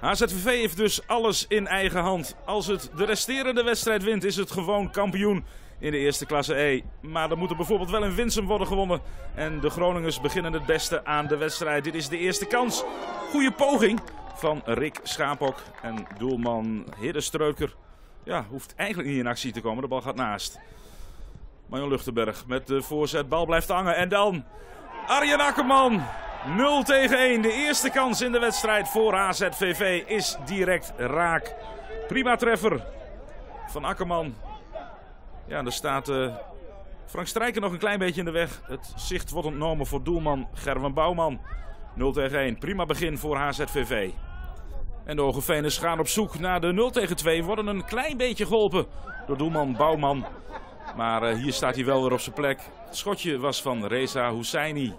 HZVV heeft dus alles in eigen hand. Als het de resterende wedstrijd wint, is het gewoon kampioen in de eerste klasse E. Maar er moet er bijvoorbeeld wel in Winsum worden gewonnen. En de Groningers beginnen het beste aan de wedstrijd. Dit is de eerste kans. Goede poging van Rick Schapok. En doelman Hidde Streuker ja, hoeft eigenlijk niet in actie te komen. De bal gaat naast. Marjon Luchtenberg met de voorzet. Bal blijft hangen. En dan Arjen Akkerman. 0 tegen 1. De eerste kans in de wedstrijd voor HZVV is direct raak. Prima treffer van Akkerman. Ja, er staat uh, Frank Strijker nog een klein beetje in de weg. Het zicht wordt ontnomen voor doelman Gerben Bouwman. 0 tegen 1. Prima begin voor HZVV. En de Ogenveners gaan op zoek naar de 0 tegen 2. Worden een klein beetje geholpen door doelman Bouwman. Maar uh, hier staat hij wel weer op zijn plek. Het schotje was van Reza Husseini.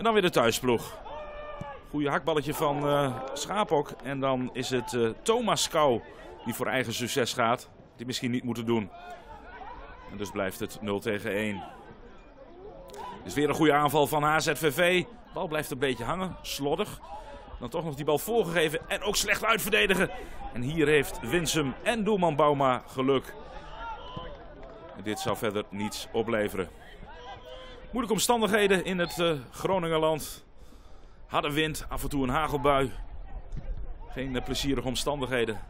En dan weer de thuisploeg. Goeie hakballetje van uh, Schapok. En dan is het uh, Thomas Kou die voor eigen succes gaat. Die misschien niet moeten doen. En dus blijft het 0 tegen 1. Is weer een goede aanval van HZVV. Bal blijft een beetje hangen. Sloddig. Dan toch nog die bal voorgegeven. En ook slecht uitverdedigen. En hier heeft Winsum en doelman Bauma geluk. En dit zal verder niets opleveren. Moeilijke omstandigheden in het uh, Groningenland. Harde wind, af en toe een hagelbui. Geen uh, plezierige omstandigheden.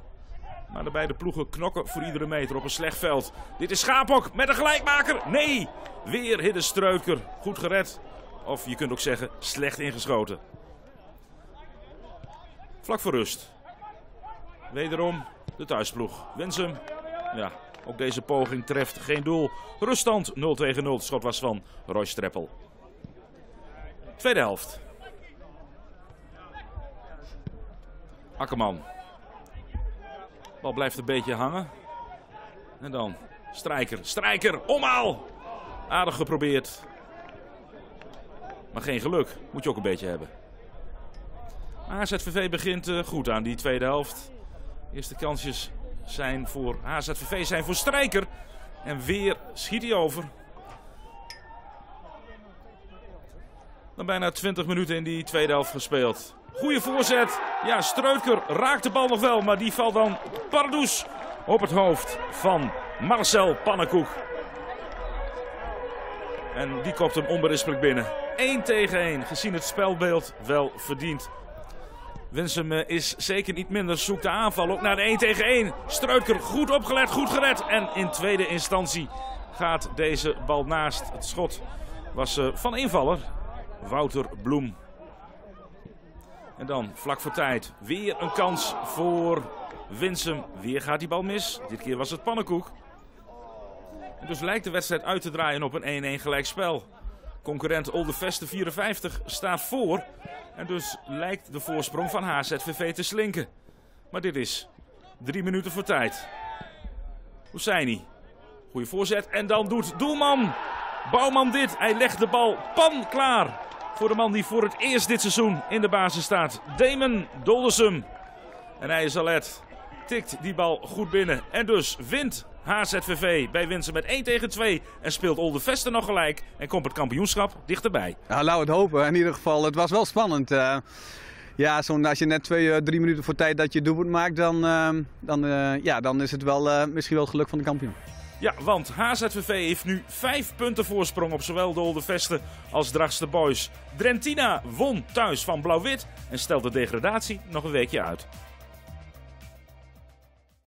Maar de beide ploegen knokken voor iedere meter op een slecht veld. Dit is Schapok met een gelijkmaker. Nee, weer Hidde Streuker. Goed gered. Of je kunt ook zeggen slecht ingeschoten. Vlak voor rust. Wederom de thuisploeg. Winsum. Ja, ook deze poging treft geen doel. Ruststand 0 tegen 0. Het schot was van Roy Streppel. Tweede helft. Akkerman. Bal blijft een beetje hangen. En dan Strijker. Strijker. Omhaal. Aardig geprobeerd. Maar geen geluk. Moet je ook een beetje hebben. AZVV begint uh, goed aan die tweede helft. Eerste kansjes zijn voor HZVV zijn voor Strijker. En weer schiet hij over. Dan bijna 20 minuten in die tweede helft gespeeld. Goede voorzet. Ja, Streuker raakt de bal nog wel. Maar die valt dan Pardoes op het hoofd van Marcel Pannenkoek. En die kopt hem onberispelijk binnen. 1 tegen 1. Gezien het spelbeeld wel verdiend. Winsum is zeker niet minder. Zoekt de aanval ook naar de 1 tegen 1. Streuker goed opgelet, goed gered. En in tweede instantie gaat deze bal naast. Het schot was van invaller Wouter Bloem. En dan vlak voor tijd weer een kans voor Winsum. Weer gaat die bal mis. Dit keer was het pannenkoek. En dus lijkt de wedstrijd uit te draaien op een 1-1 gelijkspel. Concurrent Oldeveste 54 staat voor. En dus lijkt de voorsprong van HZVV te slinken. Maar dit is drie minuten voor tijd. Husseini. Goede voorzet. En dan doet doelman Bouwman dit. Hij legt de bal pan klaar. Voor de man die voor het eerst dit seizoen in de basis staat. Damon Doldersum. En hij is alert. Tikt die bal goed binnen. En dus wint HZVV bij Winsen met 1 tegen 2. En speelt Olde Vesten nog gelijk. En komt het kampioenschap dichterbij. Ja, laten we het hopen. In ieder geval, het was wel spannend. Uh, ja, zo, als je net twee, uh, drie minuten voor tijd dat je doelpunt maakt, dan, uh, dan, ja, dan is het wel, misschien wel het geluk van de kampioen. Ja, want HZVV heeft nu vijf punten voorsprong op zowel de Olde Vesten als Dragste Boys. Drentina won thuis van Blauw-Wit en stelt de degradatie nog een weekje uit.